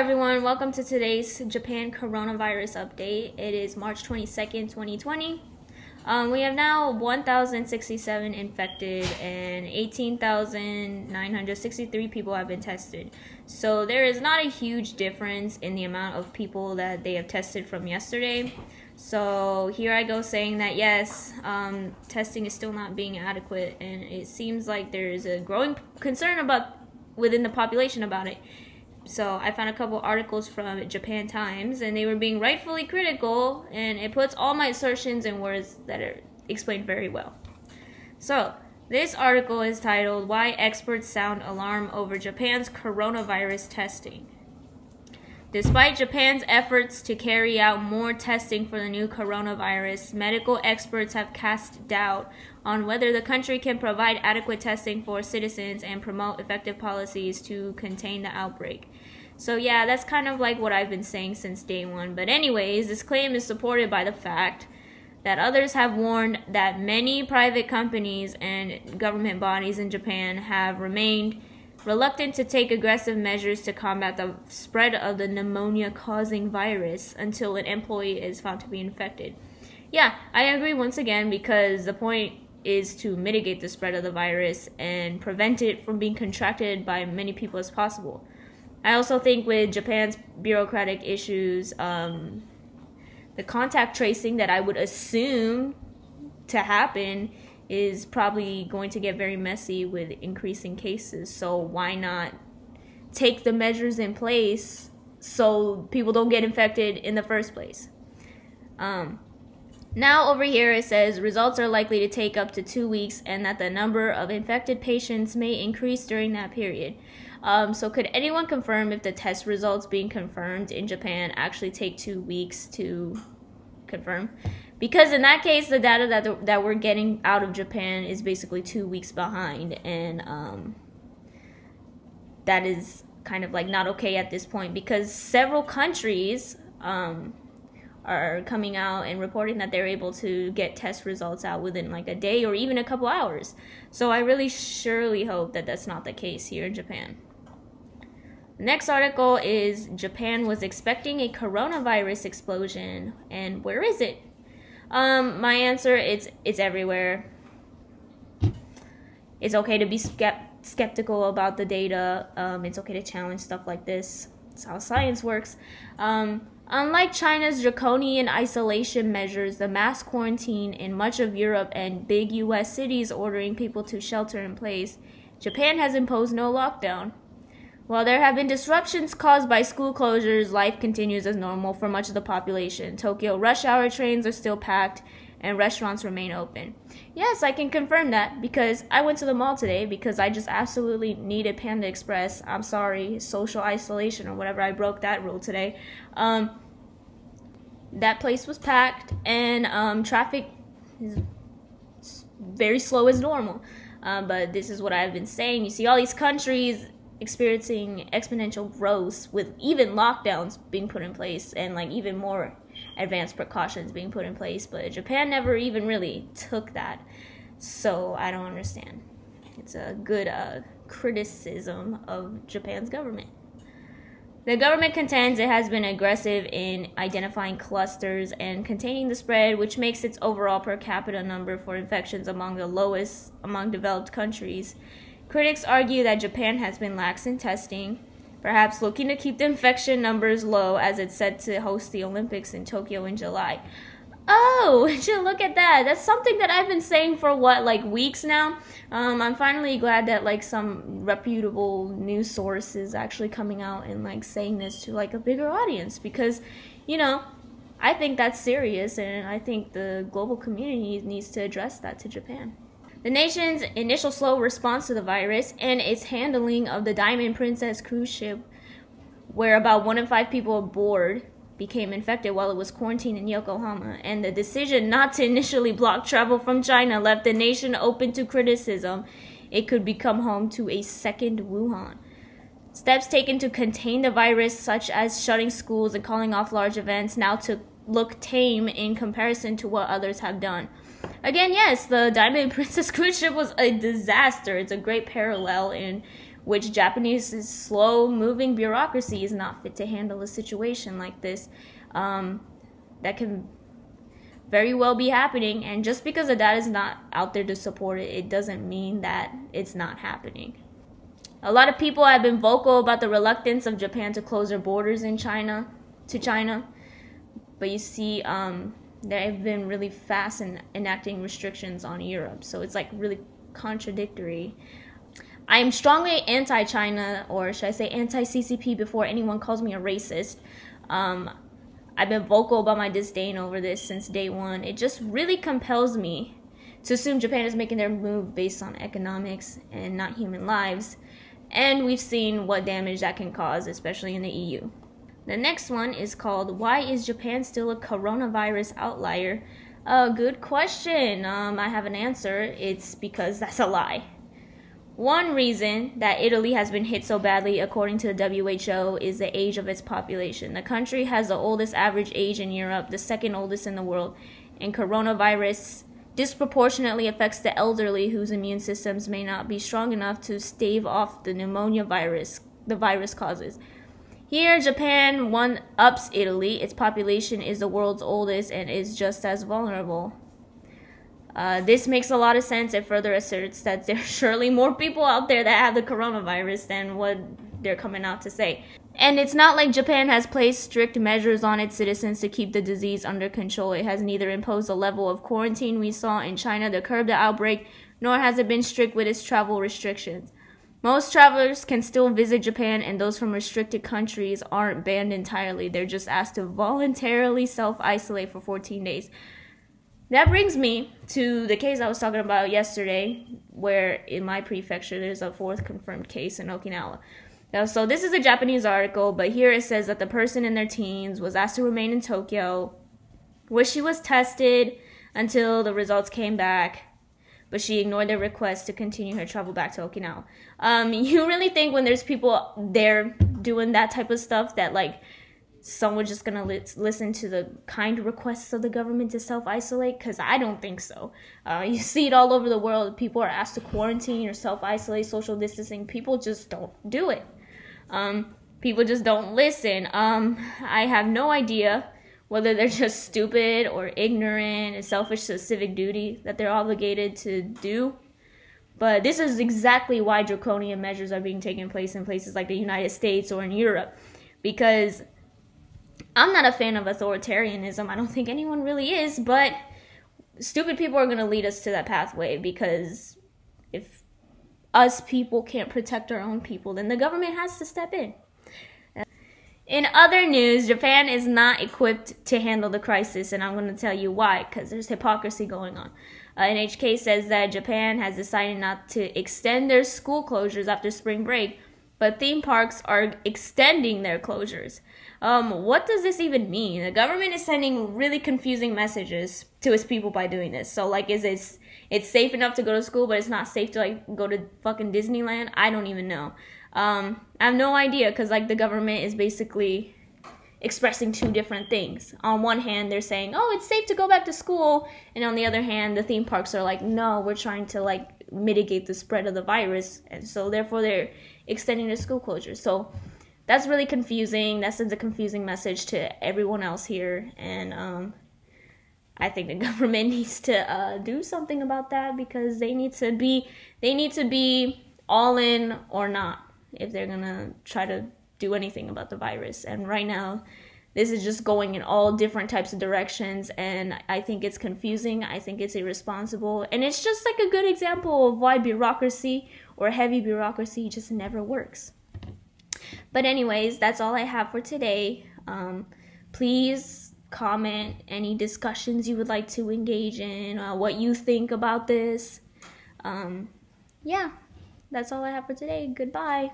everyone. Welcome to today's Japan coronavirus update. It is March 22nd, 2020. Um, we have now 1,067 infected and 18,963 people have been tested. So there is not a huge difference in the amount of people that they have tested from yesterday. So here I go saying that yes, um, testing is still not being adequate, and it seems like there is a growing concern about within the population about it. So I found a couple articles from Japan Times, and they were being rightfully critical, and it puts all my assertions in words that are explained very well. So this article is titled "Why Experts Sound Alarm Over Japan's Coronavirus Testing." Despite Japan's efforts to carry out more testing for the new coronavirus, medical experts have cast doubt on whether the country can provide adequate testing for citizens and promote effective policies to contain the outbreak. So, yeah, that's kind of like what I've been saying since day one. But, anyways, this claim is supported by the fact that others have warned that many private companies and government bodies in Japan have remained reluctant to take aggressive measures to combat the spread of the pneumonia causing virus until an employee is found to be infected. Yeah, I agree once again because the point is to mitigate the spread of the virus and prevent it from being contracted by many people as possible. I also think with Japan's bureaucratic issues, um, the contact tracing that I would assume to happen is probably going to get very messy with increasing cases. So why not take the measures in place so people don't get infected in the first place? Um, now over here it says results are likely to take up to two weeks and that the number of infected patients may increase during that period. Um, so could anyone confirm if the test results being confirmed in Japan actually take two weeks to confirm? because in that case the data that the, that we're getting out of Japan is basically 2 weeks behind and um, that is kind of like not okay at this point because several countries um, are coming out and reporting that they're able to get test results out within like a day or even a couple hours. So I really surely hope that that's not the case here in Japan. Next article is Japan was expecting a coronavirus explosion and where is it? Um, my answer it's it's everywhere. It's okay to be skept- skeptical about the data. Um, it's okay to challenge stuff like this. It's how science works. Um, unlike China's draconian isolation measures, the mass quarantine in much of Europe and big U.S. cities ordering people to shelter in place, Japan has imposed no lockdown. While there have been disruptions caused by school closures, life continues as normal for much of the population. Tokyo rush hour trains are still packed and restaurants remain open. Yes, I can confirm that because I went to the mall today because I just absolutely needed Panda Express. I'm sorry, social isolation or whatever. I broke that rule today. Um, that place was packed and um, traffic is very slow as normal. Uh, but this is what I've been saying. You see all these countries experiencing exponential growth with even lockdowns being put in place and like even more advanced precautions being put in place but japan never even really took that. So i don't understand. It's a good uh, criticism of japan's government. The government contends it has been aggressive in identifying clusters and containing the spread, which makes its overall per capita number for infections among the lowest among developed countries Critics argue that Japan has been lax in testing, perhaps looking to keep the infection numbers low as it's set to host the Olympics in Tokyo in July. Oh, look at that. That's something that I've been saying for what, like weeks now. Um, I'm finally glad that like some reputable news source is actually coming out and like saying this to like a bigger audience because, you know, I think that's serious and I think the global community needs to address that to Japan. The nation's initial slow response to the virus and its handling of the Diamond Princess cruise ship, where about one in five people aboard became infected while it was quarantined in Yokohama, and the decision not to initially block travel from China left the nation open to criticism. It could become home to a second Wuhan. Steps taken to contain the virus, such as shutting schools and calling off large events, now to look tame in comparison to what others have done. Again, yes, the Diamond Princess cruise ship was a disaster. It's a great parallel in which Japanese slow moving bureaucracy is not fit to handle a situation like this. Um, that can very well be happening, and just because the data is not out there to support it, it doesn't mean that it's not happening. A lot of people have been vocal about the reluctance of Japan to close their borders in China to China, but you see, um, they've been really fast in enacting restrictions on Europe, so it's like really contradictory. I am strongly anti China, or should I say anti CCP, before anyone calls me a racist. Um, I've been vocal about my disdain over this since day one. It just really compels me to assume Japan is making their move based on economics and not human lives. And we've seen what damage that can cause, especially in the EU. The next one is called Why is Japan Still a Coronavirus Outlier? A good question. Um, I have an answer. It's because that's a lie. One reason that Italy has been hit so badly, according to the WHO, is the age of its population. The country has the oldest average age in Europe, the second oldest in the world, and coronavirus disproportionately affects the elderly whose immune systems may not be strong enough to stave off the pneumonia virus the virus causes. Here, Japan one ups Italy. Its population is the world's oldest and is just as vulnerable. Uh, this makes a lot of sense. It further asserts that there's surely more people out there that have the coronavirus than what they're coming out to say. And it's not like Japan has placed strict measures on its citizens to keep the disease under control. It has neither imposed the level of quarantine we saw in China to curb the outbreak, nor has it been strict with its travel restrictions. Most travelers can still visit Japan, and those from restricted countries aren't banned entirely. They're just asked to voluntarily self isolate for 14 days. That brings me to the case I was talking about yesterday, where in my prefecture there's a fourth confirmed case in Okinawa. Now, so this is a Japanese article, but here it says that the person in their teens was asked to remain in Tokyo, where she was tested until the results came back, but she ignored their request to continue her travel back to Okinawa. Um, you really think when there's people there doing that type of stuff that like someone just gonna li- listen to the kind requests of the government to self isolate? Because I don't think so. Uh, you see it all over the world. People are asked to quarantine or self isolate, social distancing. People just don't do it. Um, people just don't listen. Um, I have no idea whether they're just stupid or ignorant and selfish to civic duty that they're obligated to do. But this is exactly why draconian measures are being taken place in places like the United States or in Europe. Because I'm not a fan of authoritarianism. I don't think anyone really is, but stupid people are going to lead us to that pathway because if us people can't protect our own people, then the government has to step in. In other news, Japan is not equipped to handle the crisis, and I'm going to tell you why, because there's hypocrisy going on. Uh, NHK says that Japan has decided not to extend their school closures after spring break, but theme parks are extending their closures. Um, what does this even mean? The government is sending really confusing messages to its people by doing this. So, like, is it it's safe enough to go to school, but it's not safe to like go to fucking Disneyland? I don't even know. Um, I have no idea because like the government is basically expressing two different things. On one hand, they're saying, "Oh, it's safe to go back to school," and on the other hand, the theme parks are like, "No, we're trying to like mitigate the spread of the virus," and so therefore they're extending the school closures. So that's really confusing. That sends a confusing message to everyone else here, and um, I think the government needs to uh, do something about that because they need to be they need to be all in or not if they're gonna try to do anything about the virus. And right now, this is just going in all different types of directions, and I think it's confusing. I think it's irresponsible, and it's just like a good example of why bureaucracy or heavy bureaucracy just never works. But, anyways, that's all I have for today. Um, please comment any discussions you would like to engage in, uh, what you think about this. Um, yeah, that's all I have for today. Goodbye.